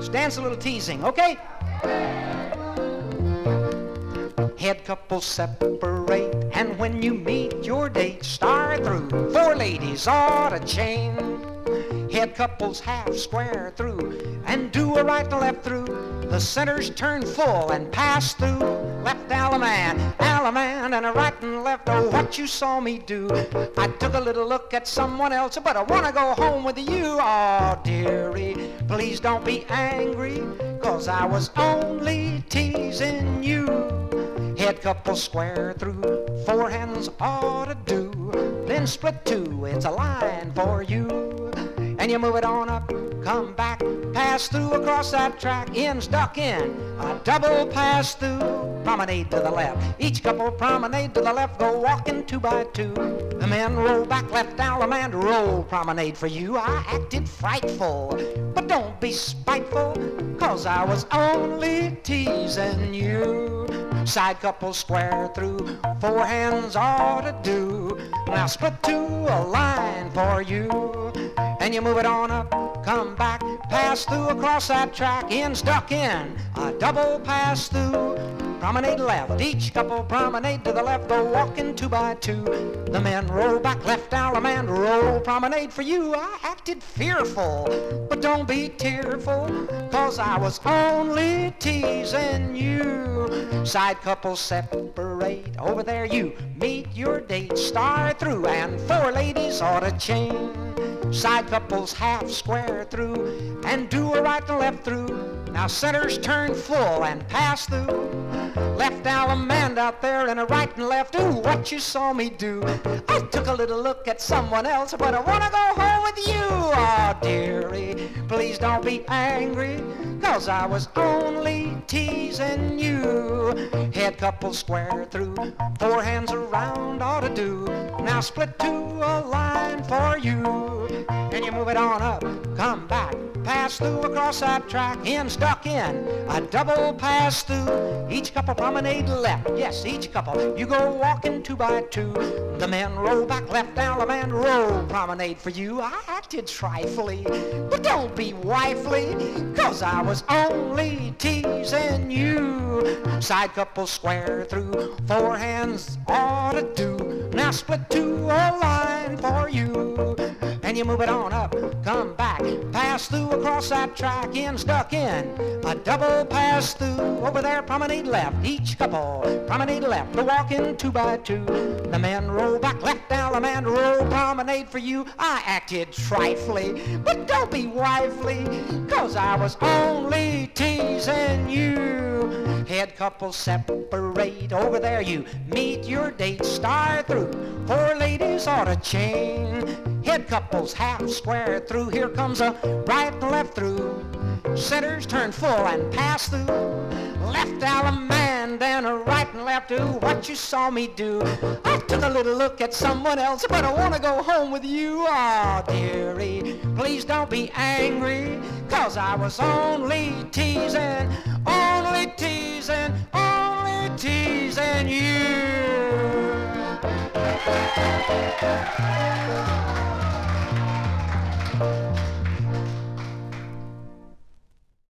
Let's dance a little teasing, okay? Head couples separate, and when you meet your date, star through. Four ladies on a chain. Head couples half square through, and do a right and left through. The centers turn full and pass through. Left Allemande, Allemande, and a right and left. Oh, what you saw me do. I took a little look at someone else, but I wanna go home with you. Oh, dearie, please don't be angry, cause I was only teasing you. Head couple square through, four hands ought to do. Then split two, it's a line for you. And you move it on up, come back, pass through across that track, ends duck in, a double pass through, promenade to the left. Each couple promenade to the left, go walking two by two. The men roll back, left Allemande, roll promenade for you. I acted frightful, but don't be spiteful, cause I was only teasing you. Side couple square through, four hands ought to do. Now split to a line for you. And you move it on up, come back, pass through across that track, in stuck in, a double pass through. Promenade left, each couple promenade to the left, go walking two by two. The men roll back left, Allemande, roll promenade for you. I acted fearful, but don't be tearful, cause I was only teasing you. Side couples separate, over there you meet your date, star through, and four ladies ought to chain. Side couples half square through, and do a right and left through. Now centers turn full and pass through. Left Allemande out there and a right and left. Ooh, what you saw me do. I took a little look at someone else, but I wanna go home with you. Oh, dearie, please don't be angry, cause I was only teasing you. Head couple square through, four hands around ought to do. Now split to a line for you. And you move it on up, come back, pass through across that track, in stuck in, a double pass through. Each couple promenade left, yes, each couple. You go walking two by two. The men roll back left, Allemande roll promenade for you. I acted trifly, but don't be wifely, cause I was only teasing you. Side couple square through, four hands ought to do. Now split to a line for you. You move it on up, come back, pass through across that track, in stuck in, a double pass through, over there promenade left, each couple promenade left, the walking two by two. The men roll back left, Allemande roll promenade for you. I acted trifly, but don't be wifely, cause I was only teasing you. Head couple separate, over there you meet your date, star through, four ladies ought a chain. Head couples half square through, here comes a right and left through. Centers turn full and pass through. Left Allemande and a right and left do what you saw me do. I took a little look at someone else, but I wanna go home with you. Oh, dearie, please don't be angry, cause I was only teasing, only teasing, only teasing you